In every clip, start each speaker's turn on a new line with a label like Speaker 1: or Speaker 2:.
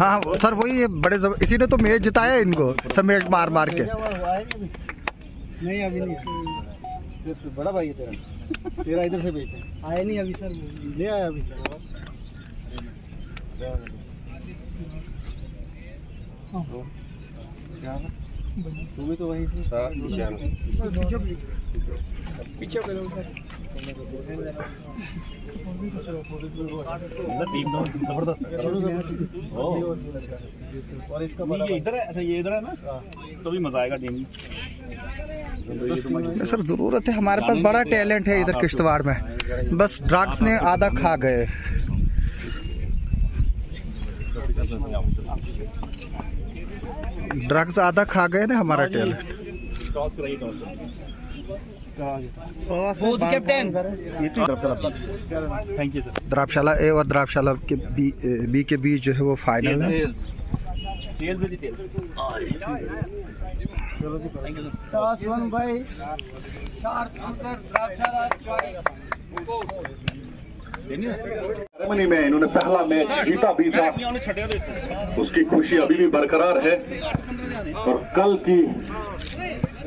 Speaker 1: है
Speaker 2: सर वही बड़े जब... इसी ने तो मैच जिताया इनको सब मैच मार मार के
Speaker 1: नहीं, अभी? नहीं तो बड़ा भाई है तेरा। तेरा इधर से भेजा आया नहीं अभी सर ले आया अभी। तू भी तो वहीं से पीछे करो और इसका
Speaker 3: ये इधर है। अच्छा ये इधर है ना? तो भी मज़ा आएगा टीम
Speaker 2: सर ज़रूरत है हमारे पास बड़ा टैलेंट है इधर किश्तवाड़ में। बस ड्रग्स ने आधा खा गए। ड्रग्स आधा खा गए ना हमारा talent.
Speaker 3: Toss
Speaker 1: captain
Speaker 3: thank you sir
Speaker 2: द्रापशाला ए और द्रापशाला के बी, बी के बीच जो है वो फाइनल है।
Speaker 3: टेल्स जी टेल्स
Speaker 1: टॉस वन भाई
Speaker 4: जर्मनी में इन्होंने पहला मैच जीता भी था। उसकी खुशी अभी भी बरकरार है। और कल की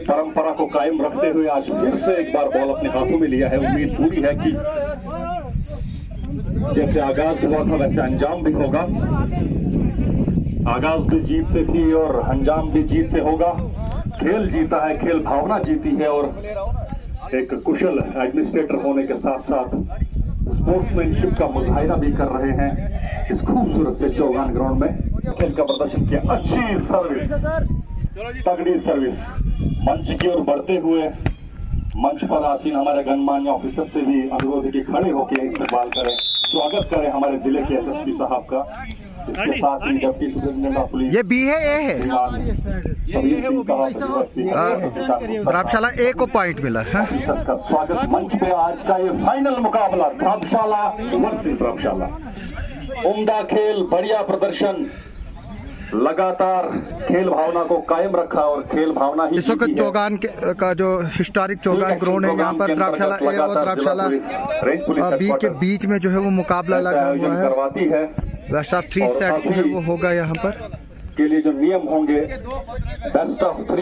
Speaker 4: परंपरा को कायम रखते हुए आज फिर से एक बार बॉल अपने हाथों में लिया है। उम्मीद पूरी है कि जैसे आगाज़ हुआ था वैसे अंजाम भी होगा। आगाज़ भी जीत से थी और अंजाम भी जीत से होगा। खेल जीता है, खेल भावना जीती है और एक कुशल एडमिनिस्ट्रेटर होने के साथ साथ स्पोर्ट्समैनशिप का मुजाहिरा भी कर रहे हैं इस खूबसूरत से चौगान ग्राउंड में। खेल का प्रदर्शन किया अच्छी सर्विस तगड़ी सर्विस मंच की ओर बढ़ते हुए मंच पर आसीन हमारे गणमान्य ऑफिसर से भी अनुरोध कि खड़े होकर इस्तेमाल करें। स्वागत करें हमारे ज़िले के एसएसपी साहब का। इसके साथ ही डिप्टी सुप्रिंटेंडेंट पुलिस
Speaker 2: ये बी है ए है?
Speaker 4: ये है वो
Speaker 2: द्रापशाला ए को पॉइंट मिला है?
Speaker 4: ऑफिसर स्वागत मंच पे आज का ये फाइनल मुकाबला द्रापशाला वर्सेस द्रापशाला उम्दा खेल बढ़िया प्रदर्शन। लगातार खेल भावना को कायम रखा और खेल भावना ही
Speaker 2: इस वक्त चौगान के, का जो हिस्टोरिक चौगान ग्राउंड है यहाँ पर द्रापशाला ए और द्रापशाला बी के बीच में जो है वो मुकाबला लगा हुआ है।
Speaker 4: करवाती है।
Speaker 2: बेस्ट ऑफ़ थ्री सेट में वो होगा यहाँ पर।
Speaker 4: के लिए जो नियम होंगे बेस्ट ऑफ़ थ्री